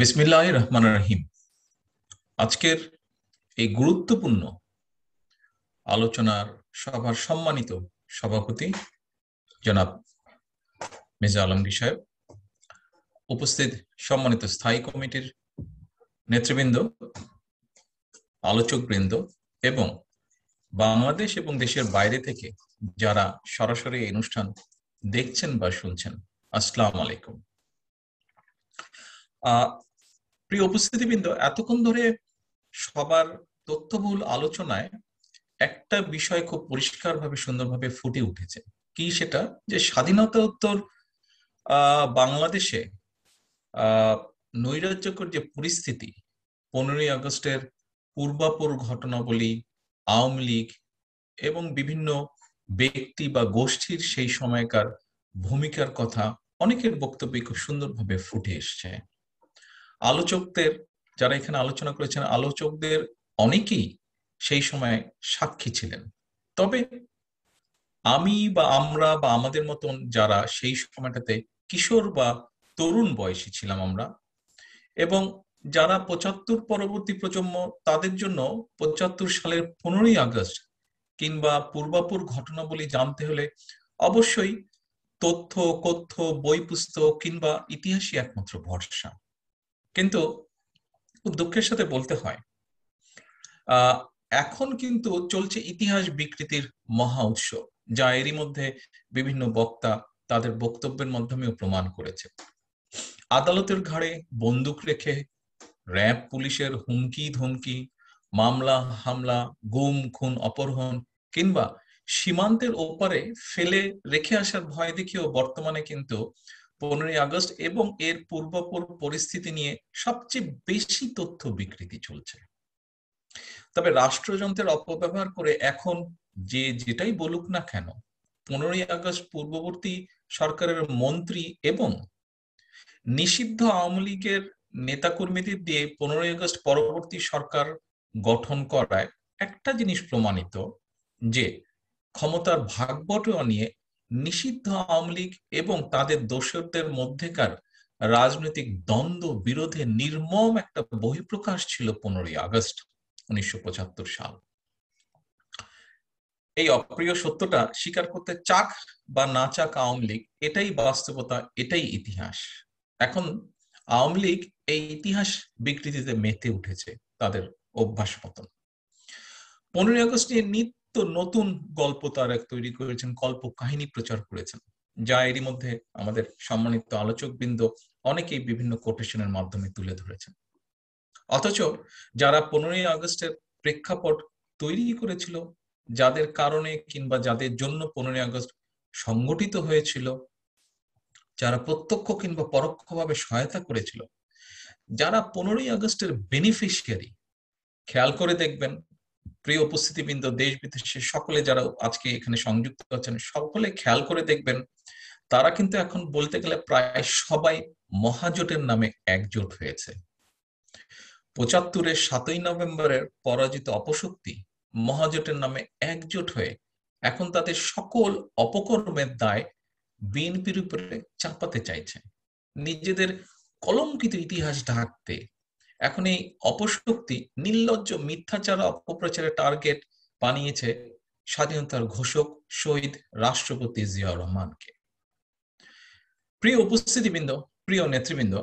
বিসমিল্লাহ রহমান রহিম আজকের এই গুরুত্বপূর্ণ আলোচনার সভার সম্মানিত সভাপতি জনাব মির্জা আলমগীর সাহেব, উপস্থিত সম্মানিত স্থায়ী কমিটির নেতৃবৃন্দ, আলোচকবৃন্দ এবং বাংলাদেশ এবং দেশের বাইরে থেকে যারা সরাসরি এই অনুষ্ঠান দেখছেন বা শুনছেন। আসসালাম আলাইকুম। প্রিয় উপস্থিতিবৃন্দ, এতক্ষণ ধরে সবার তথ্যবহুল আলোচনায় একটা বিষয় খুব পরিষ্কারভাবে, সুন্দরভাবে ফুটে উঠেছে। কি সেটা? যে স্বাধীনতা উত্তর বাংলাদেশে নৈরাজ্যকর যে পরিস্থিতি, পনেরোই আগস্টের পূর্বাপর ঘটনাবলী, আওয়ামী লীগ এবং বিভিন্ন ব্যক্তি বা গোষ্ঠীর সেই সময়কার ভূমিকার কথা অনেকের বক্তব্যে খুব সুন্দরভাবে ফুটে এসছে। আলোচকদের, যারা এখানে আলোচনা করেছেন, আলোচকদের অনেকেই সেই সময় সাক্ষী ছিলেন। তবে আমি বা আমরা বা আমাদের মতন যারা সেই সময়টাতে কিশোর বা তরুণ বয়সী ছিলাম আমরা এবং যারা পঁচাত্তর পরবর্তী প্রজন্ম, তাদের জন্য পঁচাত্তর সালের পনেরোই আগস্ট কিংবা পূর্বাপুর ঘটনাবলী জানতে হলে অবশ্যই তথ্য, কথ্য, বই পুস্তক কিংবা ইতিহাসই একমাত্র ভরসা। কিন্তু খুব দুঃখের সাথে বলতে হয় এখন কিন্তু চলছে ইতিহাস বিকৃতির মহা উৎসব যা এরই মধ্যে বিভিন্ন বক্তা তাদের বক্তব্যের মাধ্যমেও প্রমাণ করেছে। আদালতের ঘাড়ে বন্দুক রেখে র্যাব, পুলিশের হুমকি, ধমকি, মামলা, হামলা, গুম, খুন, অপহরণ কিংবা সীমান্তের ওপারে ফেলে রেখে আসার ভয় দেখিয়েও বর্তমানে কিন্তু পনেরোই আগস্ট এবং এর পূর্বপর পরিস্থিতি নিয়ে সবচেয়ে বেশি তথ্য বিকৃতি চলছে। তবে রাষ্ট্রযন্ত্রের অপব্যবহার করে এখন যে যেটাই বলুক না কেন, পনেরোই আগস্ট পূর্ববর্তী সরকারের মন্ত্রী এবং নিষিদ্ধ আওয়ামী লীগের নেতাকর্মীদের দিয়ে পনেরোই আগস্ট পরবর্তী সরকার গঠন করায় একটা জিনিস প্রমাণিত যে ক্ষমতার ভাগবটও নিয়ে নিষিদ্ধ আওয়ামী লীগ এবং তাদের দোষরদের মধ্যেকার রাজনৈতিক দ্বন্দ্ব বিরোধে নির্মম একটা বহিঃপ্রকাশ ছিল পনেরোই আগস্ট উনিশশো পঁচাত্তর সাল। এই অপ্রিয় সত্যটা স্বীকার করতে চাক বা না চাক আওয়ামী লীগ, এটাই বাস্তবতা, এটাই ইতিহাস। এখন আওয়ামী লীগ এই ইতিহাস বিকৃতিতে মেতে উঠেছে তাদের অভ্যাস মতন। পনেরোই আগস্ট নিয়ে নতুন গল্প তার এক তৈরি করেছেন, গল্প কাহিনী প্রচার করেছেন, যা এরই মধ্যে আমাদের সম্মানিত আলোচক বৃন্দ অনেকেই বিভিন্ন কোটেশনের মাধ্যমে তুলে ধরেছেন। অথচ যারা পনেরোই আগস্টের প্রেক্ষাপট তৈরি করেছিল, যাদের কারণে কিংবা যাদের জন্য পনেরোই আগস্ট সংগঠিত হয়েছিল, যারা প্রত্যক্ষ কিংবা পরোক্ষভাবে সহায়তা করেছিল, যারা পনেরোই আগস্টের বেনিফিশিয়ারি খেয়াল করে দেখবেন প্রিয় উপস্থিতিবৃন্দ দেশ বিদেশে সকলে যারা আজকে এখানে সংযুক্ত আছেন, সকলে খেয়াল করে দেখবেন, তারা কিন্তু এখন বলতে গেলে প্রায় সবাই মহাজোটের নামে একজোট হয়েছে। পঁচাত্তরের সাতই নভেম্বরের পরাজিত অপশক্তি মহাজোটের নামে একজোট হয়ে এখন তাদের সকল অপকর্মের দায় বিএনপির উপরে চাপাতে চাইছে। নিজেদের কলঙ্কিত ইতিহাস ঢাকতে এখন এই অপশক্তি, নির্লজ্জ মিথ্যাচার, অপপ্রচারের টার্গেট বানিয়েছে স্বাধীনতার ঘোষক শহীদ রাষ্ট্রপতি জিয়াউর রহমানকে। প্রিয় উপস্থিতিবৃন্দ, প্রিয় নেতৃবৃন্দ,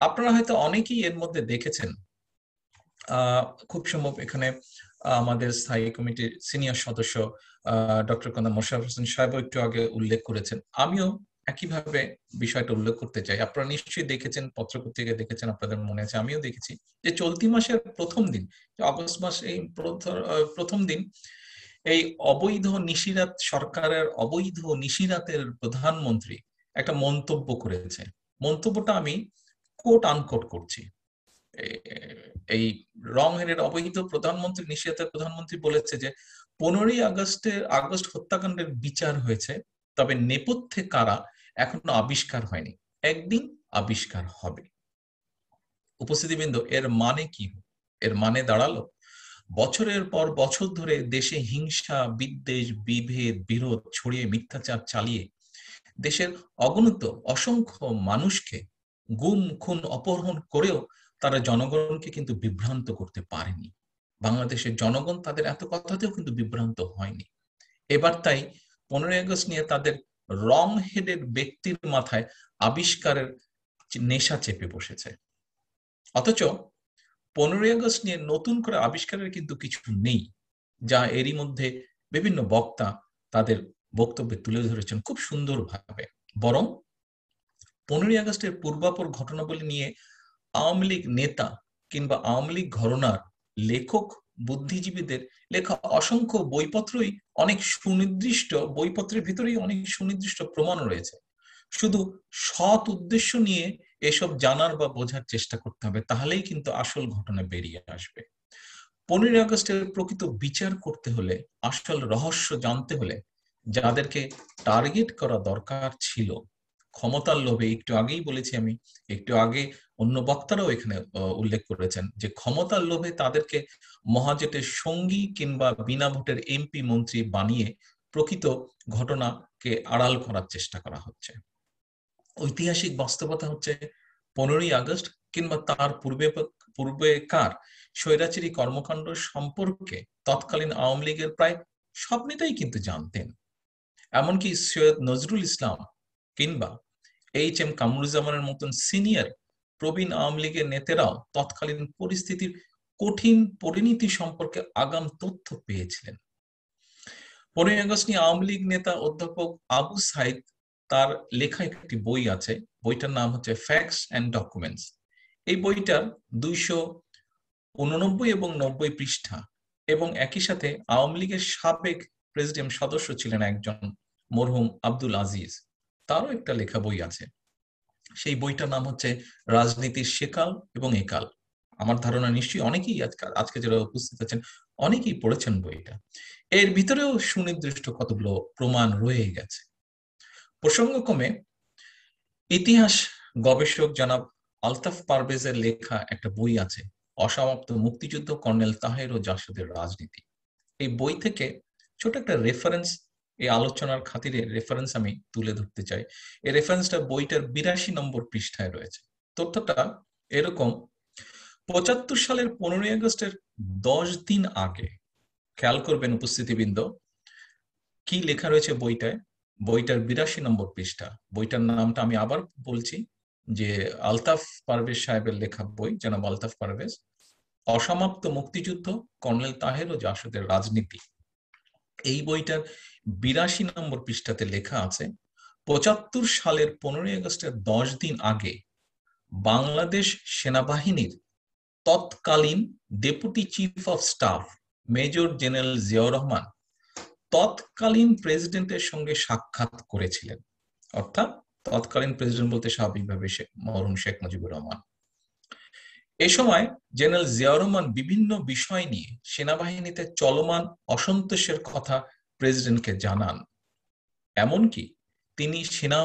আপনারা হয়তো অনেকেই এর মধ্যে দেখেছেন খুব সম্ভব এখানে আমাদের স্থায়ী কমিটির সিনিয়র সদস্য ডক্টর কন্দা মোশারফ হোসেন সাহেব একটু আগে উল্লেখ করেছেন। আমিও একইভাবে বিষয়টা উল্লেখ করতে চাই। আপনারা নিশ্চয়ই দেখেছেন, পত্রপত্রিকায় দেখেছেন, আপনাদের মনে আছে, আমিও দেখেছি যে চলতি মাসের প্রথম দিন আগস্ট মাস এই প্রথম দিন, এই অবৈধ নিশিরাত সরকারের অবৈধ নিশিরাতের প্রধানমন্ত্রী একটা মন্তব্য করেছে। মন্তব্যটা আমি কোট আনকোট করছি। এই রং হেরের অবৈধ প্রধানমন্ত্রী, নিশিরাতের প্রধানমন্ত্রী বলেছে যে, পনেরোই আগস্টের আগস্ট হত্যাকাণ্ডের বিচার হয়েছে, তবে নেপথ্যে কারা এখনও আবিষ্কার হয়নি। একদিন আবিষ্কার হবে। উপস্থিতিবৃন্দ, এর মানে কি? এর মানে দাঁড়াল, বছরের পর বছর ধরে দেশে হিংসা, বিদ্বেষ, বিভেদ, বিরোধ ছড়িয়ে মিথ্যাচার চালিয়ে দেশের অগণিত অসংখ্য মানুষকে গুম, খুন, অপহরণ করেও তারা জনগণকে কিন্তু বিভ্রান্ত করতে পারেনি। বাংলাদেশের জনগণ তাদের এত কথাতেও কিন্তু বিভ্রান্ত হয়নি। এবার তাই পনেরোই আগস্ট নিয়ে তাদের রং হেডেড ব্যক্তির মাথায় আবিষ্কারের নেশা চেপে বসেছে। অথচ পনেরোই আগস্ট নিয়ে নতুন করে আবিষ্কারের কিন্তু কিছু নেই, যা এরই মধ্যে বিভিন্ন বক্তা তাদের বক্তব্যে তুলে ধরেছেন খুব সুন্দরভাবে। বরং পনেরোই আগস্টের পূর্বাপর ঘটনাবলী নিয়ে আওয়ামী লীগ নেতা কিংবা আওয়ামী লীগ ঘটনার লেখক বুদ্ধিজীবীদের লেখা অসংখ্য বইপত্রই অনেক সুনির্দিষ্ট, বইপত্রের ভিতরেই অনেক সুনির্দিষ্ট প্রমাণ রয়েছে। শুধু সৎ উদ্দেশ্য নিয়ে এসব জানার বা বোঝার চেষ্টা করতে হবে, তাহলেই কিন্তু আসল ঘটনা বেরিয়ে আসবে। পনেরোই আগস্টের প্রকৃত বিচার করতে হলে, আসল রহস্য জানতে হলে যাদেরকে টার্গেট করা দরকার ছিল, ক্ষমতার লোভে একটু আগেই বলেছি আমি, একটু আগে অন্য বক্তারাও এখানে উল্লেখ করেছেন যে ক্ষমতার লোভে তাদেরকে মহাজেটের সঙ্গী কিংবা বিনা ভোটের এমপি মন্ত্রী বানিয়ে প্রকৃত ঘটনাকে আড়াল করার চেষ্টা করা হচ্ছে। ঐতিহাসিক বাস্তবতা হচ্ছে পনেরোই আগস্ট কিংবা তার পূর্বে পূর্বেকার স্বৈরাচারী কর্মকাণ্ড সম্পর্কে তৎকালীন আওয়ামী লীগের প্রায় সব নেতাই কিন্তু জানতেন। এমনকি সৈয়দ নজরুল ইসলাম কিংবা এইচ এম কামরুজ্জামানের মতন সিনিয়র প্রবীণ আওয়ামী লীগের নেতারাও তৎকালীন পরিস্থিতির কঠিন পরিণতি সম্পর্কে আগাম তথ্য পেয়েছিলেন। পনেরোই আগস্ট নিয়ে আওয়ামী লীগ নেতা অধ্যাপক আবু সাইদ তার লেখা একটি বই আছে, বইটার নাম হচ্ছে ফ্যাক্টস অ্যান্ড ডকুমেন্টস এই বইটার দুইশো উননব্বই এবং নব্বই পৃষ্ঠা এবং একই সাথে আওয়ামী লীগের সাবেক প্রেসিডেন্ট সদস্য ছিলেন একজন মরহুম আব্দুল আজিজ। তারও একটা লেখা বই আছে। সেই বইটার নাম হচ্ছে রাজনীতির সেকাল এবং একাল। আমার ধারণা নিশ্চয়ই অনেকেই আজকাল আজকে যারা উপস্থিত আছেন, অনেকেই পড়েছেন বইটা। এর ভিতরেও সুনির্দিষ্ট কতগুলো প্রমাণ রয়ে গেছে। প্রসঙ্গক্রমে ইতিহাস গবেষক জনাব আলতাফ পারভেজের লেখা একটা বই আছে, অসমাপ্ত মুক্তিযুদ্ধ কর্নেল তাহের ও জাসদের রাজনীতি। এই বই থেকে ছোট একটা রেফারেন্স এই আলোচনার খাতিরে রেফারেন্স আমি তুলে ধরতে চাই। এই রেফারেন্সটা বইটার বিরাশি নম্বর পৃষ্ঠায় রয়েছে। তথ্যটা এরকম, পঁচাত্তর সালের পনেরোই আগস্টের দশ দিন আগে, খেয়াল করবেন উপস্থিতিবৃন্দ, কি লেখা রয়েছে বইটায়? বইটার বিরাশি নম্বর পৃষ্ঠা। বইটার নামটা আমি আবার বলছি যে আলতাফ পারভেজ সাহেবের লেখা বই, জনাব আলতাফ পারভেজ। অসমাপ্ত মুক্তিযুদ্ধ, কর্নেল তাহের ও জাসদের রাজনীতি। এই বইটার বিরাশি নম্বর পৃষ্ঠাতে লেখা আছে, পঁচাত্তর সালের পনেরোই আগস্টের দশ দিন আগে বাংলাদেশ সেনাবাহিনীর তৎকালীন deputy chief of staff major general Ziaur Rahman তৎকালীন প্রেসিডেন্টের সঙ্গে সাক্ষাৎ করেছিলেন। অর্থাৎ তৎকালীন প্রেসিডেন্ট বলতে স্বাভাবিকভাবে মরহুম শেখ মুজিবুর রহমান। এ সময় জেনারেল জিয়াউর রহমান বিভিন্ন বিষয় নিয়ে সেনাবাহিনীতে চলমান অসন্তোষের কথা প্রেসিডেন্টকে জানান। এমনকি তিনি সেনা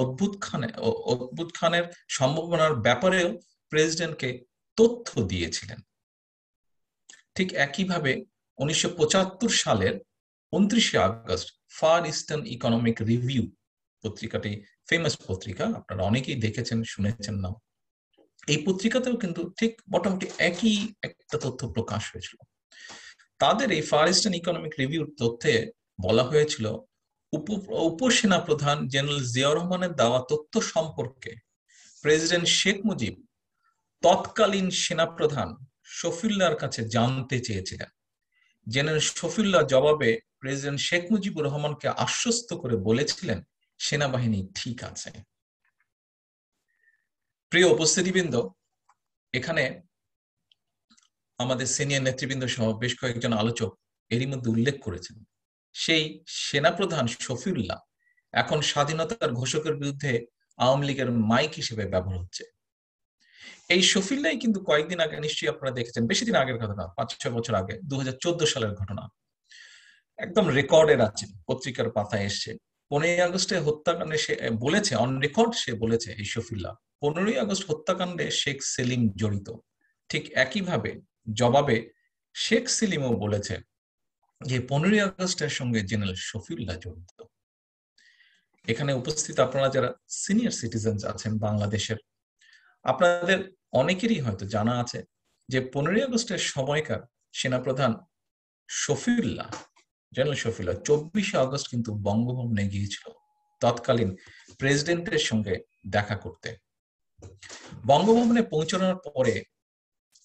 অদ্ভুত খানে অদ্ভুত খানের সম্ভাবনার ব্যাপারেও প্রেসিডেন্টকে তথ্য দিয়েছিলেন। ঠিক একইভাবে উনিশশো পঁচাত্তর সালের উনত্রিশে August Far Eastern Economic Review পত্রিকাটি, ফেমাস পত্রিকা, আপনারা অনেকেই দেখেছেন, শুনেছেন না এই পত্রিকাতেও কিন্তু ঠিক মোটামুটি একই একটা তথ্য প্রকাশ হয়েছিল। তাদের এই ফার ইস্টার্ন ইকোনমিক রিভিউর তথ্যে বলা হয়েছিল উপসেনা প্রধান জেনারেল জিয়াউর রহমানের দেওয়া তথ্য সম্পর্কে প্রেসিডেন্ট শেখ মুজিব তৎকালীন সেনাপ্রধান শফিউল্লাহর কাছে জানতে চেয়েছিলেন। জেনারেল শফিউল্লাহ জবাবে প্রেসিডেন্ট শেখ মুজিবুর রহমানকে আশ্বস্ত করে বলেছিলেন, সেনাবাহিনী ঠিক আছে। প্রিয় উপস্থিতিবৃন্দ, এখানে আমাদের সিনিয়র নেতৃবৃন্দ সহ বেশ কয়েকজন আলোচক এরই মধ্যে উল্লেখ করেছেন। সেই সেনাপ্রধান শফিউল্লাহ এখন স্বাধীনতার ঘোষকের বিরুদ্ধে আওয়ামী লীগের মাইক হিসেবে ব্যবহার হচ্ছে। এই শফিল্লাই কিন্তু কয়েকদিন আগে নিশ্চয়ই আপনারা দেখেছেন, বেশি দিন আগের ঘটনা, পাঁচ, ছয় বছর আগে দু হাজার চোদ্দ সালের ঘটনা। একদম রেকর্ডের আছে পত্রিকার পাতায় এসছে। পনেরোই আগস্টে হত্যাকাণ্ডে সে বলেছে অন রেকর্ড সে বলেছে এই শফিল্লা পনেরোই আগস্ট হত্যাকাণ্ডে শেখ সেলিম জড়িত। ঠিক একইভাবে জবাবে শেখ সেলিমও বলেছে যে পনেরোই আগস্টের সঙ্গে জেনারেল শফিউল্লাহ জড়িত। এখানে উপস্থিত আপনারা যারা সিনিয়র সিটিজেন আছেন বাংলাদেশের, আপনাদের অনেকেরই হয়তো জানা আছে যে পনেরোই আগস্টের সময়কার সেনাপ্রধান শফিউল্লাহ, জেনারেল শফিউল্লাহ চব্বিশে আগস্ট কিন্তু বঙ্গভবনে গিয়েছিল, তৎকালীন প্রেসিডেন্টের সঙ্গে দেখা করতে। বঙ্গভবনে পৌঁছানোর পরে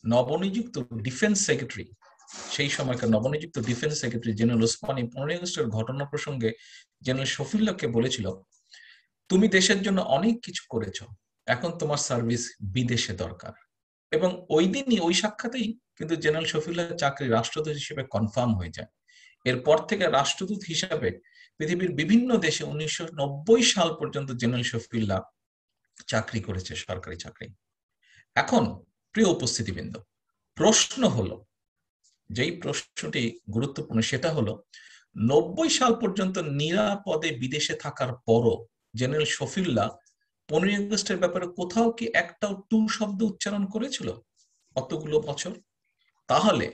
নবনিযুক্ত ডিফেন্স সেক্রেটারি, সেই সময়কার নবনিযুক্ত ডিফেন্স সেক্রেটারি জেনারেল ওসমানী পনেরোই আগস্টের ঘটনা প্রসঙ্গে জেনারেল শফিউল্লাহকে বলেছিল, তুমি দেশের জন্য অনেক কিছু করেছ, এখন তোমার সার্ভিস বিদেশে দরকার। এবং ওই দিনই, ওই সাক্ষাতেই কিন্তু জেনারেল শফিউল্লাহ চাকরি রাষ্ট্রদূত হিসেবে কনফার্ম হয়ে যায়। এরপর থেকে রাষ্ট্রদূত হিসাবে পৃথিবীর বিভিন্ন দেশে উনিশশো নব্বই সাল পর্যন্ত জেনারেল শফিউল্লাহ চাকরি করেছে, সরকারি চাকরি। এখন প্রিয় উপস্থিতিবৃন্দ, প্রশ্ন হলো, যেই প্রশ্নটি গুরুত্বপূর্ণ সেটা হলো, নব্বই সাল পর্যন্ত নিরাপদে বিদেশে থাকার পরও জেনারেল শফিউল্লাহ পনেরোই আগস্টের ব্যাপারে কোথাও কি একটাও টু শব্দ উচ্চারণ করেছিল? অতগুলো বছর? তাহলে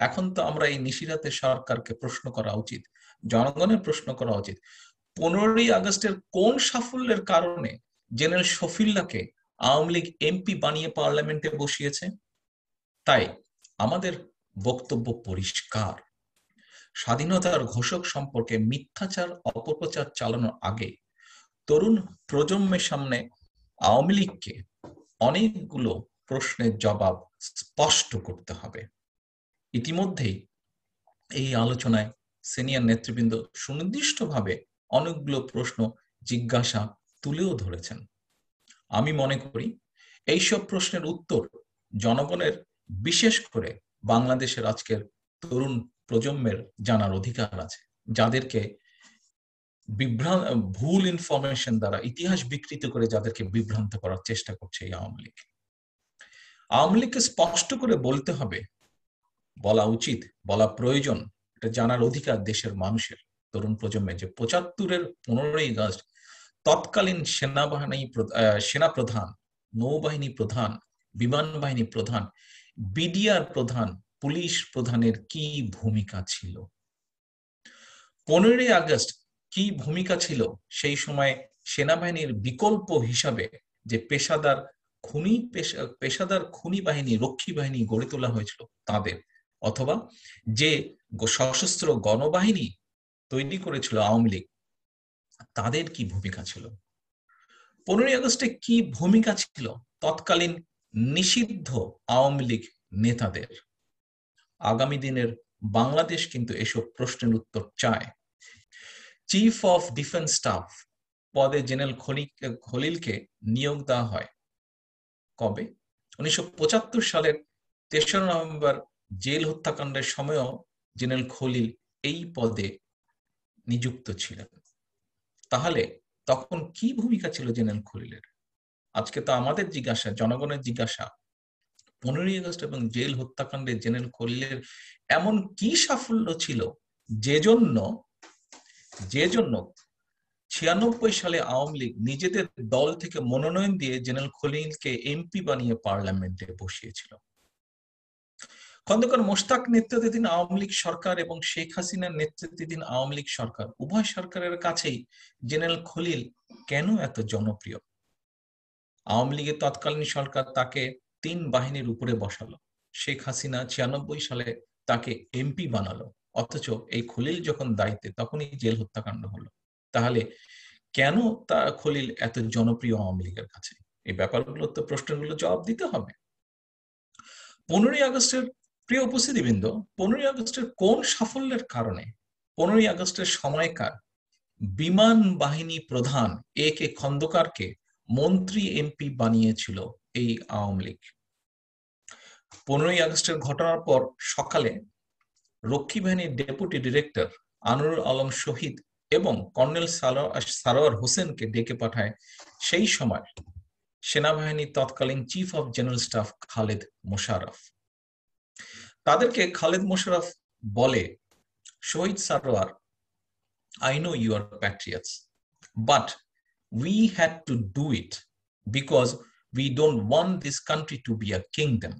এখন তো আমরা এই নিশিরাতের সরকারকে প্রশ্ন করা উচিত, জনগণের প্রশ্ন করা উচিত। পনেরোই আগস্টের কোন সাফল্যের কারণে জেনারেল শফিল্লাকে আওয়ামী লীগ এমপি বানিয়ে পার্লামেন্টে বসিয়েছে। তাই আমাদের বক্তব্য পরিষ্কার। স্বাধীনতার ঘোষক সম্পর্কে মিথ্যাচার, অপপ্রচার চালানোর আগে তরুণ প্রজন্মের সামনে আওয়ামী লীগকে অনেকগুলো প্রশ্নের জবাব স্পষ্ট করতে হবে। ইতিমধ্যেই এই আলোচনায় সিনিয়র নেতৃবৃন্দ সুনির্দিষ্টভাবে অনেকগুলো প্রশ্ন, জিজ্ঞাসা তুলেও ধরেছেন। আমি মনে করি এইসব প্রশ্নের উত্তর জনগণের, বিশেষ করে বাংলাদেশের আজকের তরুণ প্রজন্মের জানার অধিকার আছে, যাদেরকে বিভ্রান্ত ভুল ইনফরমেশন দ্বারা ইতিহাস বিকৃত করে যাদেরকে বিভ্রান্ত করার চেষ্টা করছে এই আওয়ামী লীগ। আওয়ামী লীগকে স্পষ্ট করে বলতে হবে, বলা উচিত, বলা প্রয়োজন, এটা জানার অধিকার দেশের মানুষের, তরুণ প্রজন্মে যে পঁচাত্তরের পনেরোই আগস্ট তৎকালীন সেনাবাহিনী সেনা প্রধান নৌবাহিনী প্রধান, বিমান বাহিনী প্রধান, বিডিআর প্রধান, পুলিশ প্রধানের কি ভূমিকা ছিল? পনেরোই আগস্ট কি ভূমিকা ছিল? সেই সময় সেনাবাহিনীর বিকল্প হিসাবে যে পেশাদার খুনি পেশাদার খুনি বাহিনী, রক্ষী বাহিনী গড়ে তোলা হয়েছিল তাদের, অথবা যে সশস্ত্র গণবাহিনী তৈরি করেছিল আওয়ামী লীগ তাদের কি ভূমিকা ছিল? পনেরোই আগস্টে কি ভূমিকা ছিল? তৎকালীন নিষিদ্ধ আওয়ামী লীগ নেতাদের। আগামী দিনের বাংলাদেশ কিন্তু এসব প্রশ্নের উত্তর চায়। চিফ অফ ডিফেন্স স্টাফ পদে জেনারেল খলিলকে নিয়োগ দেওয়া হয়। কবে? উনিশশো পঁচাত্তর সালের তেসরা নভেম্বর জেল হত্যাকাণ্ডের সময়ও জেনারেল খলিল এই পদে নিযুক্ত ছিলেন। তাহলে তখন কি ভূমিকা ছিল জেনারেল খলিলের? আজকে তো আমাদের জিজ্ঞাসা, জনগণের জিজ্ঞাসা। পনেরোই আগস্ট এবং জেল হত্যাকাণ্ডে জেনারেল খলিলের এমন কি সাফল্য ছিল? যে জন্য যে জন্য ছিয়ানব্বই সালে আওয়ামী লীগ নিজেদের দল থেকে মনোনয়ন দিয়ে জেনারেল খলিলকে এমপি বানিয়ে পার্লামেন্টে বসিয়েছিল। খন্দকার মোশতাক নেতৃত্বাধীন আওয়ামী লীগ সরকার এবং শেখ হাসিনার নেতৃত্বাধীন আওয়ামী লীগ সরকার। উভয় সরকারের কাছেই জেনারেল খলিল কেন এত জনপ্রিয়? আওয়ামী লীগের তৎকালীন সরকার তাকে তিন বাহিনীর উপরে বসালো। শেখ হাসিনা ছিয়ানব্বই সালে তাকে এমপি বানালো। অথচ এই খলিল যখন দায়িত্বে, তখনই জেল হত্যাকাণ্ড হলো। তাহলে কেন তা খলিল এত জনপ্রিয় আওয়ামী লীগের কাছে? এই ব্যাপারগুলো তো প্রশ্নগুলো জবাব দিতে হবে। পনেরোই আগস্টের প্রিয় উপস্থিতিবৃন্দ, পনেরোই আগস্টের কোন সাফল্যের কারণে, পনেরোই আগস্টের সময়কার বিমান বাহিনী প্রধান এ কে খন্দকারকে মন্ত্রী এমপি বানিয়েছিল এই আওয়ামী লীগ? পনেরোই আগস্টের ঘটনার পর সকালে রক্ষী বাহিনীর ডেপুটি ডিরেক্টর আনুর আলম শহীদ এবং কর্নেল সারোয়ার হোসেনকে ডেকে পাঠায় সেই সময় সেনাবাহিনীর তৎকালীন chief of general staff Khaled Mosharraf তাদেরকে খালেদ মোশারফ বলে, Shahid Sarwar I know you are patriots but we had to do it because we don't want this country to be a kingdom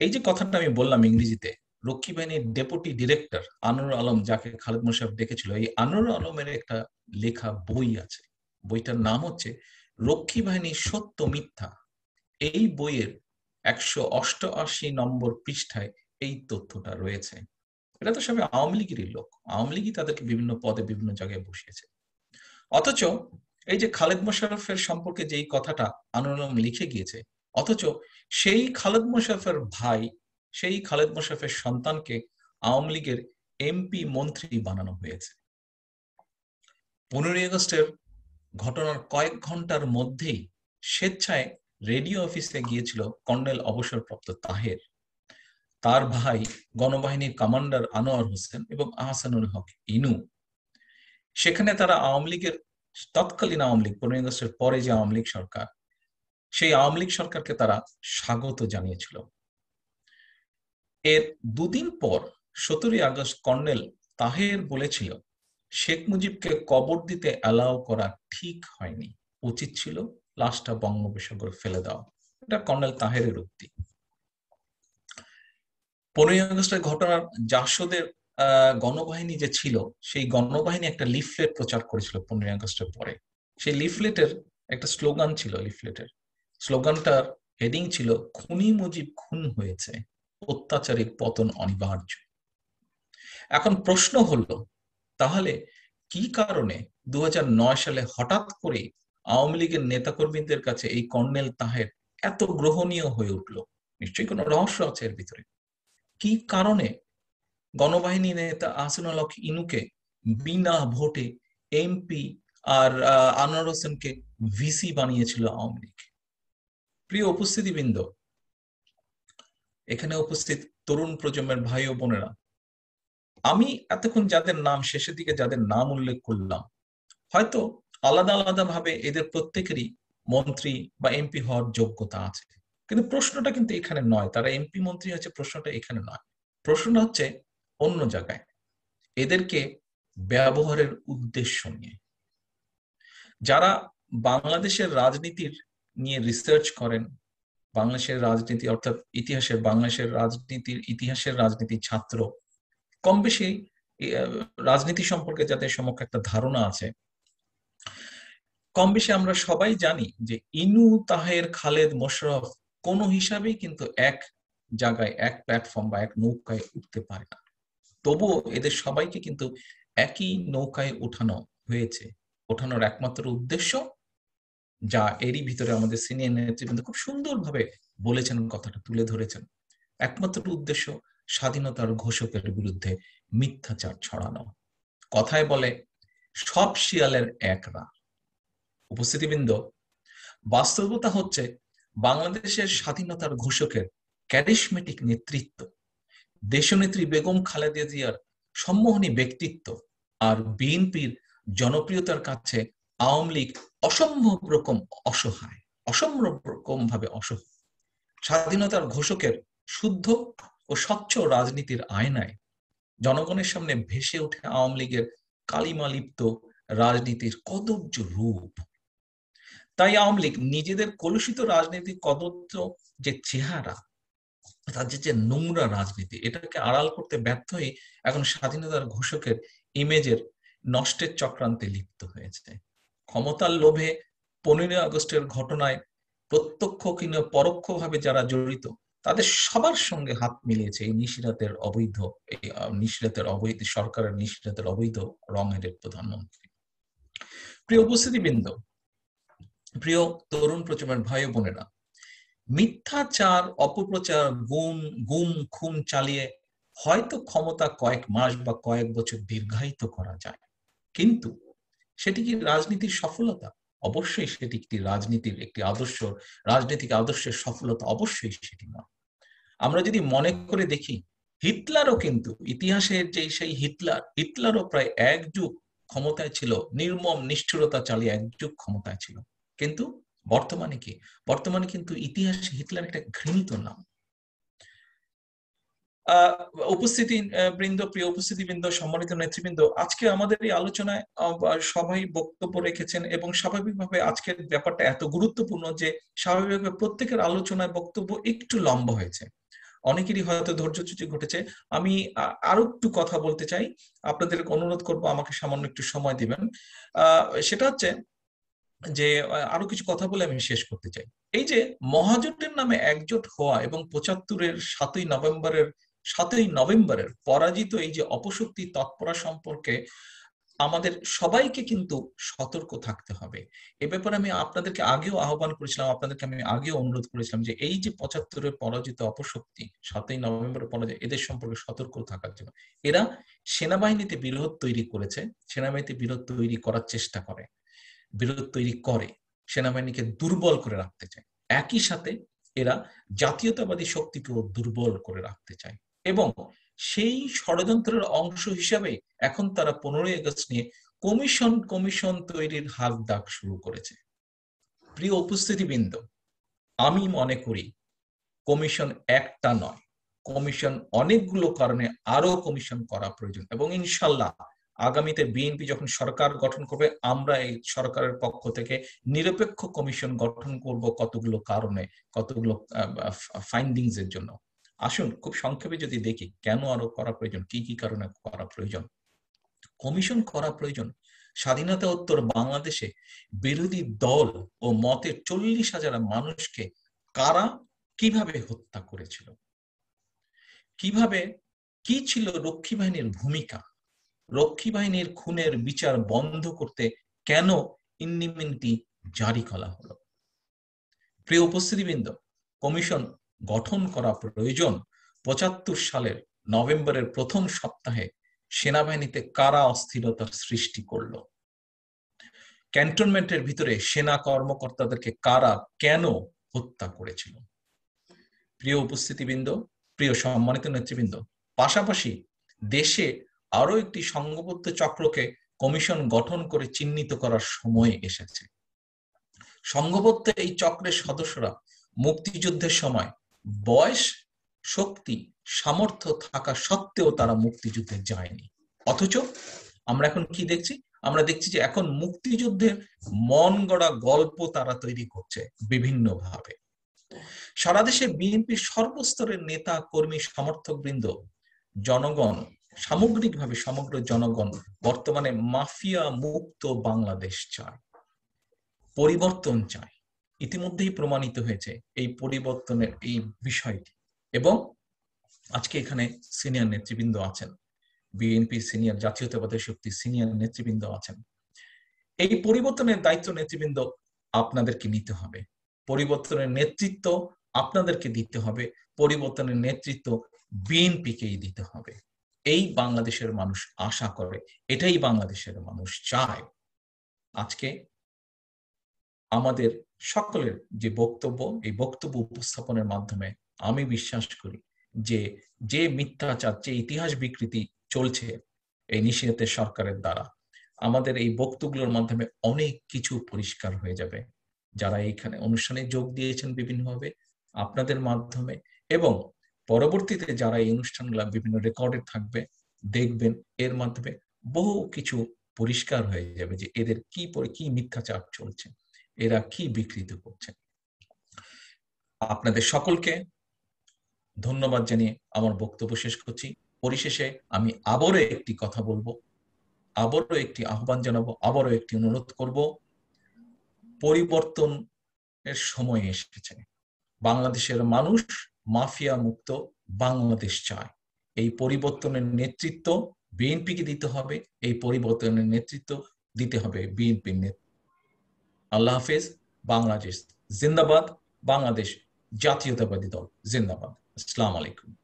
এই যে কথাটা আমি বললাম ইংরেজিতে, রক্ষী বাহিনীর ডেপুটি ডিরেক্টর আনুর আলম যাকে খালেদ মোশারফ ডেকেছিল এই আনুর আলমের একটা লেখা বই আছে। বইটার নাম হচ্ছে, রক্ষী বাহিনীর সত্য মিথ্যা। এই বইয়ের একশো অষ্টআশি নম্বর পৃষ্ঠায় এই তথ্যটা রয়েছে। এটা তো সবাই আওয়ামী লীগেরই লোক। আওয়ামী লীগই তাদেরকে বিভিন্ন পদে বিভিন্ন জায়গায় বসিয়েছে। অথচ এই যে খালেদ মোশারফের সম্পর্কে যেই কথাটা আনোয়ার লিখে গিয়েছে, অথচ সেই খালেদ মোশারফের ভাই, সেই খালেদ মোশারফের সন্তানকে আওয়ামী লীগের এমপি মন্ত্রী বানানো হয়েছে। পনেরোই আগস্টের ঘটনার কয়েক ঘণ্টার মধ্যেই স্বেচ্ছায় রেডিও অফিসে গিয়েছিল কর্নেল অবসরপ্রাপ্ত তাহের। তার ভাই গণবাহিনীর কমান্ডার আনোয়ার হোসেন এবং আহসানুল হক ইনু। সেখানে তারা আওয়ামী লীগের তৎকালীন আওয়ামী লীগ পনেরোই আগস্টের পরে যে আওয়ামী লীগ সরকার, সেই আওয়ামী লীগ সরকারকে তারা স্বাগত জানিয়েছিল। এর দুদিন পর সতেরোই আগস্ট কর্নেল তাহের বলেছিল, শেখ মুজিবকে কবর দিতে অ্যালাউ করা ঠিক হয়নি। উচিত ছিল লাশটা বঙ্গোপসাগরে ফেলে দেওয়া এটা কর্নেল তাহেরের উক্তি। পনেরোই আগস্টের ঘটনার জাসদের গণবাহিনী যে ছিল, সেই গণবাহিনী একটা লিফলেট প্রচার করেছিল পনেরোই আগস্টের পরে। সেই লিফলেটের একটা স্লোগান ছিল লিফলেটের স্লোগানটার হেডিং ছিল, খুনি মুজিব খুন হয়েছে অত্যাচারীর পতন অনিবার্য। এখন প্রশ্ন হলো, তাহলে কি কারণে দু হাজার নয় সালে হঠাৎ করে আওয়ামী লীগের নেতাকর্মীদের কাছে এই কর্নেল তাহের এত গ্রহণীয় হয়ে উঠল। নিশ্চয়ই কোনো রহস্য আছে এর ভিতরে? কি কারণে গণবাহিনী নেতা আহসানুল হক ইনুকে বিনা ভোটে এমপি আর আনোয়ার হোসেনকে ভিসি বানিয়েছিল আওয়ামী লীগ? প্রিয় উপস্থিতিবৃন্দ, এখানে উপস্থিত তরুণ প্রজন্মের ভাই ও বোনেরা, আমি এতক্ষণ যাদের নাম, শেষের দিকে যাদের নাম উল্লেখ করলাম, হয়তো আলাদা আলাদা ভাবে এদের প্রত্যেকেরই মন্ত্রী বা এমপি হওয়ার যোগ্যতা আছে। কিন্তু প্রশ্নটা কিন্তু এখানে নয়। তারা এমপি, মন্ত্রী হচ্ছে প্রশ্নটা এখানে নয়। প্রশ্নটা হচ্ছে অন্য জায়গায়। এদেরকে ব্যবহারের উদ্দেশ্য নিয়ে। যারা বাংলাদেশের রাজনীতির নিয়ে রিসার্চ করেন, বাংলাদেশের রাজনীতি, অর্থাৎ ইতিহাসের, বাংলাদেশের রাজনীতির, ইতিহাসের রাজনীতির ছাত্র কম বেশি রাজনীতি সম্পর্কে যাদের সমক্ষে একটা ধারণা আছে কম বেশি আমরা সবাই জানি যে ইনু, তাহের, খালেদ মোশরফ কোন হিসাবেই কিন্তু এক জায়গায়, এক প্ল্যাটফর্ম বা এক নৌকায় উঠতে পারে না। তবুও এদের সবাইকে কিন্তু একই নৌকায় উঠানো হয়েছে। ওঠানোর একমাত্র উদ্দেশ্য যা এরই ভিতরে আমাদের সিনিয়র নেতৃবৃন্দ খুব সুন্দরভাবে বলেছেন, কথাটা তুলে ধরেছেন। একমাত্র উদ্দেশ্য স্বাধীনতার ঘোষকের বিরুদ্ধে মিথ্যাচার ছড়ানো। কথায় বলে, সব শিয়ালের এক রা উপস্থিতিবৃন্দ, বাস্তবতা হচ্ছে বাংলাদেশের স্বাধীনতার ঘোষকের ক্যারিসমেটিক নেতৃত্ব। দেশনেত্রী বেগম খালেদা জিয়ার সম্মোহনী ব্যক্তিত্ব আর বিএনপির জনপ্রিয়তার কাছে আওয়ামী লীগ অসম্ভব রকম অসহায়, অসম্ভব রকম ভাবে অসহায়। স্বাধীনতার ঘোষকের শুদ্ধ ও স্বচ্ছ রাজনীতির আয়নায় জনগণের সামনে ভেসে ওঠে আওয়ামী লীগের কালিমালিপ্ত রাজনীতির কদর্য রূপ। তাই আওয়ামী লীগ নিজেদের কলুষিত রাজনীতি কদর্য যে চেহারা তাদের যে নোংরা রাজনীতি, এটাকে আড়াল করতে ব্যর্থ হয়ে এখন স্বাধীনতার ঘোষকের ইমেজের নষ্টের চক্রান্তে লিপ্ত হয়েছে। ক্ষমতার লোভে পনেরোই আগস্টের ঘটনায় প্রত্যক্ষ কিংবা পরোক্ষভাবে যারা জড়িত, তাদের সবার সঙ্গে হাত মিলিয়েছে এই নিশিরাতের অবৈধ, এই নিশিরাতের অবৈধ, সরকারের নিশিরাতের অবৈধ রঙের প্রধানমন্ত্রী। প্রিয় উপস্থিতিবৃন্দ প্রিয় তরুণ প্রজন্মের ভাই বোনেরা, মিথ্যাচার, অপপ্রচার, গুম গুম, খুন চালিয়ে হয়তো ক্ষমতা কয়েক মাস বা কয়েক বছর দীর্ঘায়িত করা যায়। কিন্তু সেটি কি রাজনীতির সফলতা? অবশ্যই সেটি একটি রাজনীতির একটি আদর্শ, রাজনৈতিক আদর্শের সফলতা অবশ্যই সেটি নয়। আমরা যদি মনে করে দেখি, হিটলারও কিন্তু ইতিহাসের যে সেই হিটলার, হিটলারও প্রায় এক যুগ ক্ষমতায় ছিল, নির্মম নিষ্ঠুরতা চালিয়ে এক যুগ ক্ষমতায় ছিল। কিন্তু বর্তমানে কি? বর্তমানে কিন্তু ইতিহাসে হিটলার একটা ঘৃণিত নাম। উপস্থিতি বৃন্দ, প্রিয় উপস্থিতি বৃন্দ সম্মানিত নেতৃবৃন্দ, আজকে আমাদের এই আলোচনায় সবাই বক্তব্য রেখেছেন এবং স্বাভাবিকভাবে আজকের ব্যাপারটা এত গুরুত্বপূর্ণ যে স্বাভাবিকভাবে প্রত্যেকের আলোচনায় বক্তব্য একটু লম্বা হয়েছে। অনেকেরই হয়তো ধৈর্যচ্যুতি ঘটেছে। আমি আরও একটু কথা বলতে চাই। আপনাদের অনুরোধ করব আমাকে সামান্য একটু সময় দিবেন। সেটা হচ্ছে যে আরও কিছু কথা বলে আমি শেষ করতে চাই। এই যে, মহাজোটের নামে একজোট হওয়া এবং পঁচাত্তরের সাতই নভেম্বরের সাতই নভেম্বরের পরাজিত এই যে অপশক্তি তৎপরা সম্পর্কে আমাদের সবাইকে কিন্তু সতর্ক থাকতে হবে। এ ব্যাপারে আমি আপনাদেরকে আগেও আহ্বান করেছিলাম, আপনাদেরকে আমি আগেও অনুরোধ করেছিলাম যে, এই যে পঁচাত্তরের পরাজিত অপশক্তি, সাতই নভেম্বরের পরাজয়, এদের সম্পর্কে সতর্ক থাকার জন্য। এরা সেনাবাহিনীতে বিরোধ তৈরি করেছে, সেনাবাহিনীতে বিরোধ তৈরি করার চেষ্টা করে। বিরোধ তৈরি করে, সেনাবাহিনীকে দুর্বল করে রাখতে চায়। একই সাথে এরা জাতীয়তাবাদী শক্তিকেও দুর্বল করে রাখতে চায় এবং সেই ষড়যন্ত্রের অংশ হিসাবে এখন তারা পনেরোই আগস্ট নিয়ে কমিশন কমিশন তৈরির হাত ডাক শুরু করেছে। প্রিয় উপস্থিতিবৃন্দ, আমি মনে করি কমিশন একটা নয়, কমিশন অনেকগুলো কারণে আরও কমিশন করা প্রয়োজন এবং ইনশাল্লাহ আগামীতে বিএনপি যখন সরকার গঠন করবে, আমরা এই সরকারের পক্ষ থেকে নিরপেক্ষ কমিশন গঠন করব কতগুলো কারণে, কতগুলো ফাইন্ডিংস এর জন্য। আসুন, খুব সংক্ষেপে যদি দেখি, কেন আরও করা প্রয়োজন, কি কি কারণে করা প্রয়োজন? কমিশন করা প্রয়োজন, স্বাধীনতা উত্তর বাংলাদেশে বিরোধী দল ও মতের চল্লিশ হাজার মানুষকে কারা কীভাবে হত্যা করেছিল? কীভাবে, কি ছিল রক্ষী বাহিনীর ভূমিকা? রক্ষী বাহিনীর খুনের বিচার বন্ধ করতে কেন ইন্ডিমিনিটি জারি করা হলো? প্রিয় উপস্থিতিবৃন্দ, কমিশন গঠন করা প্রয়োজন পঁচাত্তর সালের নভেম্বরের প্রথম সপ্তাহে সেনাবাহিনীতে কারা অস্থিরতার সৃষ্টি করল? ক্যান্টনমেন্টের ভিতরে সেনা কর্মকর্তাদেরকে কারা কেন হত্যা করেছিল? প্রিয় উপস্থিতিবৃন্দ, প্রিয় সম্মানিত নেতৃবৃন্দ, পাশাপাশি দেশে আরও একটি সংঘবদ্ধ চক্রকে কমিশন গঠন করে চিহ্নিত করার সময় এসেছে। সংঘবদ্ধ এই চক্রের সদস্যরা মুক্তিযুদ্ধের সময় বয়স, শক্তি, সামর্থ্য থাকা সত্ত্বেও তারা মুক্তিযুদ্ধে যায়নি। অথচ আমরা এখন কি দেখছি? আমরা দেখছি যে এখন মুক্তিযুদ্ধের মন গড়া গল্প তারা তৈরি করছে বিভিন্ন ভাবে সারা দেশে বিএনপির সর্বস্তরের নেতা, কর্মী সমর্থক বৃন্দ জনগণ সামগ্রিকভাবে সমগ্র জনগণ বর্তমানে মাফিয়া মুক্ত বাংলাদেশ চায়। পরিবর্তন চায়। ইতিমধ্যেই প্রমাণিত হয়েছে এই পরিবর্তনের এই বিষয়টি। এবং আজকে এখানে সিনিয়র নেতৃবৃন্দ আছেন। বিএনপি সিনিয়র, জাতীয়তাবাদের শক্তি সিনিয়র নেতৃবৃন্দ আছেন। এই পরিবর্তনের দায়িত্ব নেতৃবৃন্দ আপনাদেরকে নিতে হবে। পরিবর্তনের নেতৃত্ব আপনাদেরকে দিতে হবে। পরিবর্তনের নেতৃত্ব বিএনপিকেই দিতে হবে। এই বাংলাদেশের মানুষ আশা করে, এটাই বাংলাদেশের মানুষ চায়। আজকে আমাদের সকলের যে বক্তব্য, এই বক্তব্য উপস্থাপনের মাধ্যমে আমি বিশ্বাস করি যে যে মিথ্যাচার, যে ইতিহাস বিকৃতি চলছে এই নিষেধের সরকারের দ্বারা, আমাদের এই বক্তব্যগুলোর মাধ্যমে অনেক কিছু পরিষ্কার হয়ে যাবে। যারা এইখানে অনুষ্ঠানে যোগ দিয়েছেন বিভিন্নভাবে আপনাদের মাধ্যমে এবং পরবর্তীতে যারা এই অনুষ্ঠানগুলো বিভিন্ন রেকর্ডে থাকবে, দেখবেন, এর মাধ্যমে বহু কিছু পরিষ্কার হয়ে যাবে যে এদের কি কি মিথ্যাচার চলছে, এরা কি বিকৃত করছে। আপনাদের সকলকে ধন্যবাদ জানিয়ে আমার বক্তব্য শেষ করছি। পরিশেষে আমি আবারও একটি কথা বলব, আবারও একটি আহ্বান জানাব, আবারও একটি অনুরোধ করব। পরিবর্তন এর সময় এসেছে। বাংলাদেশের মানুষ মাফিয়া মুক্ত বাংলাদেশ চায়। এই পরিবর্তনের নেতৃত্ব বিএনপিকে দিতে হবে, এই পরিবর্তনের নেতৃত্ব দিতে হবে বিএনপির আল্লাহ হাফেজ, বাংলাদেশ জিন্দাবাদ, বাংলাদেশ জাতীয়তাবাদী দল জিন্দাবাদ। আসসালাম আলাইকুম।